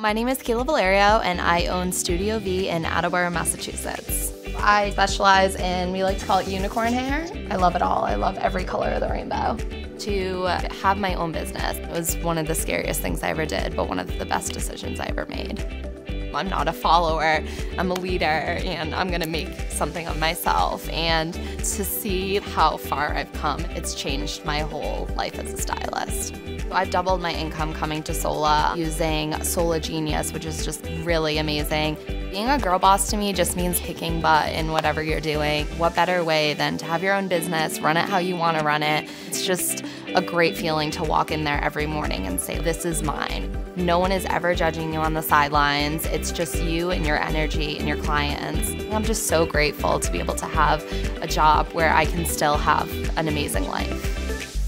My name is Kayla Valerio, and I own Studio V in Attleboro, Massachusetts. I specialize in, we like to call it unicorn hair. I love it all. I love every color of the rainbow. To have my own business was one of the scariest things I ever did, but one of the best decisions I ever made. I'm not a follower, I'm a leader, and I'm gonna make something of myself. And to see how far I've come, it's changed my whole life as a stylist. I've doubled my income coming to Sola using Sola Genius, which is just really amazing. Being a girl boss to me just means kicking butt in whatever you're doing. What better way than to have your own business, run it how you want to run it? It's just a great feeling to walk in there every morning and say, This is mine. No one is ever judging you on the sidelines. It's just you and your energy and your clients. I'm just so grateful to be able to have a job where I can still have an amazing life.